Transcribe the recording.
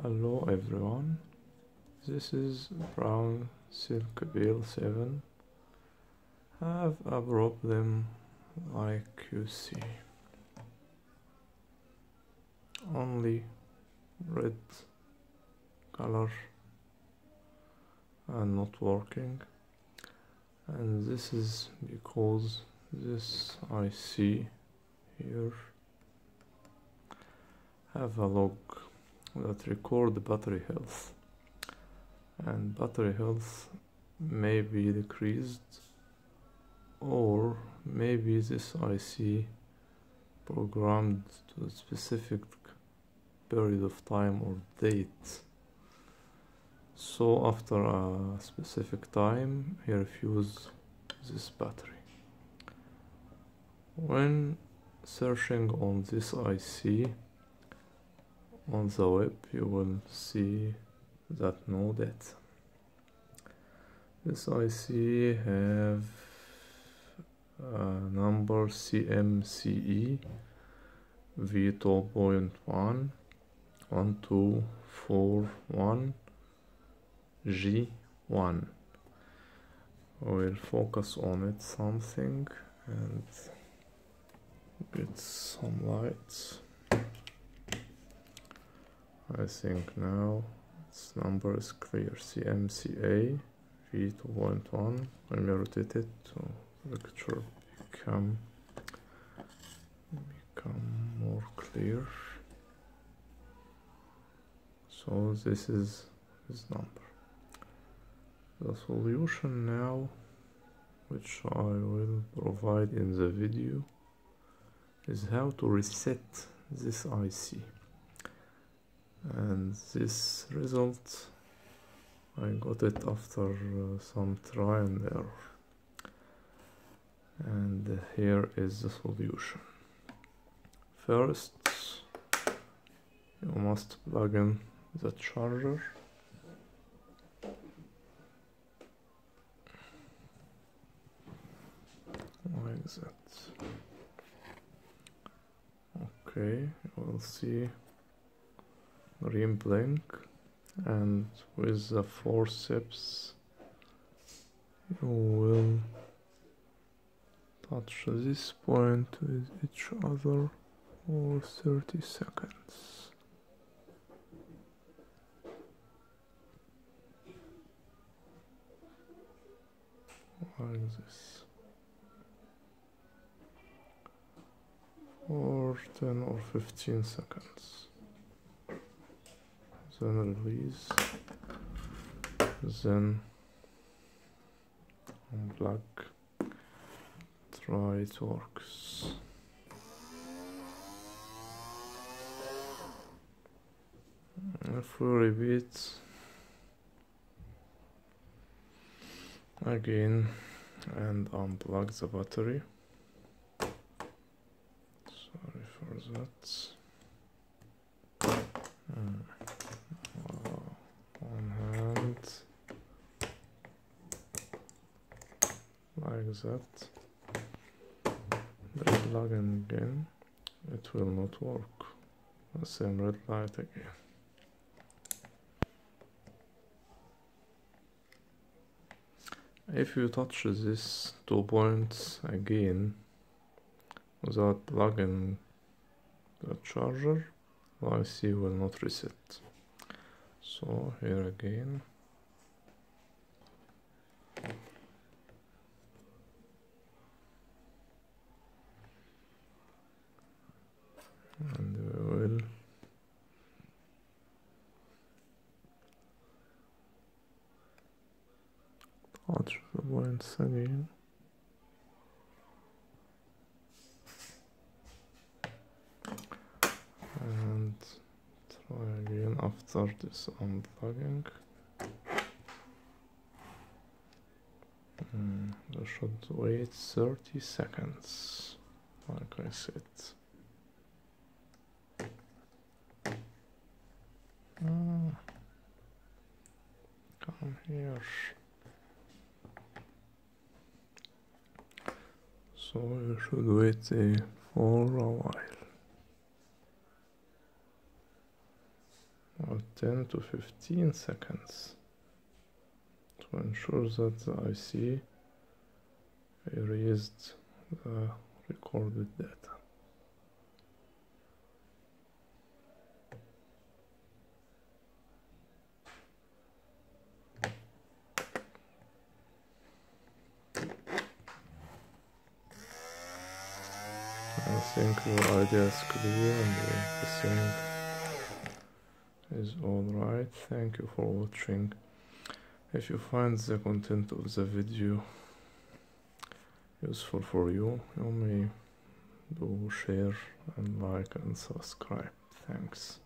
Hello everyone, this is Brown Silk Bill 7. Have a problem like you see. Only red color and not working and this is because this IC here have a log that record the battery health. And battery health may be decreased or maybe this IC programmed to a specific period of time or date. So after a specific time he refuse this battery. When searching on this IC on the web you will see that no data this IC have number CMCE V2.1 1241 G1 we'll focus on it something and get some light I think now its number is clear CMCA V2.1 when we rotate it to picture become become more clear. So this is his number. The solution now which I will provide in the video is how to reset this IC and this result I got it after uh, some try and error. And here is the solution. First you must plug in the charger. Like that. Okay you will see green blank and with the forceps you will touch this point with each other for 30 seconds. Like this. For 10 or 15 seconds then release then unplug try it works if mm, we repeat again and unplug the battery. Sorry for that mm. one hand like that plug in again it will not work. The same red light again. If you touch this two points again without plugging the charger IC will not reset. So here again and we will touch the points again and try again after this unplugging. Mm, I should wait 30 seconds like I said here so you should wait uh, for a while. About 10 to 15 seconds. To ensure that the IC erased the recorded data. I think your idea is clear and everything is alright. Thank you for watching. If you find the content of the video useful for you, you may do share and like and subscribe. Thanks.